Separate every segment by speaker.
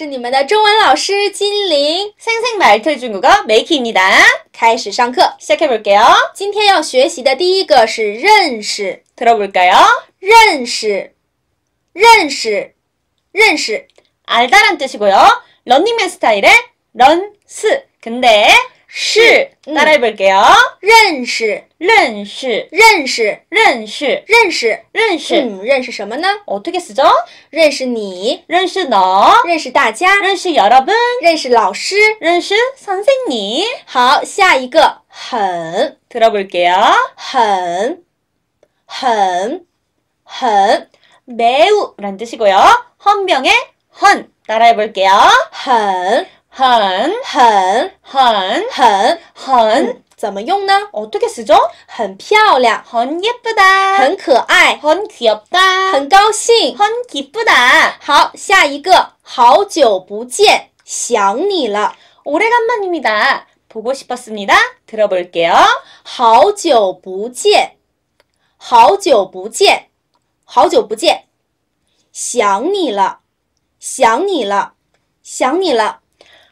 Speaker 1: 是你们的中文老师金玲。
Speaker 2: 생생 말틀 중국어 메이키입니다.
Speaker 1: 开始上课，
Speaker 2: 시작해볼게요.
Speaker 1: 今天要学习的第一个是认识，
Speaker 2: 들어볼까요?
Speaker 1: 认识，认识，认识。
Speaker 2: 알다란 뜻이고요. 런닝맨 스타일의 런스. 근데 시
Speaker 1: 음.
Speaker 2: 따라해볼게요.
Speaker 1: 认识，
Speaker 2: 른시,
Speaker 1: 认识，
Speaker 2: 른시,
Speaker 1: 认识。
Speaker 2: 른시.
Speaker 1: 嗯，认识什么呢？
Speaker 2: 어떻게 쓰죠?
Speaker 1: 认识你，
Speaker 2: 른시 너,
Speaker 1: 认识大家，
Speaker 2: 른시 여러분,
Speaker 1: 认识老师。
Speaker 2: 른시 선생님.
Speaker 1: 好，下一个很，
Speaker 2: 들어볼게요.
Speaker 1: 很，很，很，
Speaker 2: 매우란 뜻이고요. 헌병의 헌 따라해볼게요.
Speaker 1: 很，
Speaker 2: 헌,
Speaker 1: 很，
Speaker 2: 헌,
Speaker 1: 很。
Speaker 2: 헌.
Speaker 1: 嗯，怎么用呢？
Speaker 2: 어떻게 쓰죠?
Speaker 1: 很漂亮，
Speaker 2: 헌 예쁘다.
Speaker 1: 很可爱，
Speaker 2: 헌 귀엽다.
Speaker 1: 很高兴。
Speaker 2: 헌 기쁘다.
Speaker 1: 好，下一个，好久不见，想你了。
Speaker 2: 오래간만입니다. 보고 싶었습니다. 들어볼게요.
Speaker 1: 好久不见，好久不见，好久不见，想你了，想你了，想你了。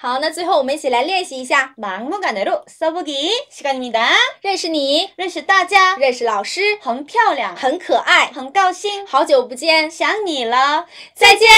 Speaker 1: 好，那最后我们一起来练习一下，
Speaker 2: 막무가내로 써보기 시간입니다.
Speaker 1: 认识你，
Speaker 2: 认识大家
Speaker 1: 认识老师，
Speaker 2: 很漂亮，
Speaker 1: 很可爱，
Speaker 2: 很高兴，
Speaker 1: 好久不见，
Speaker 2: 想你了，
Speaker 1: 再见。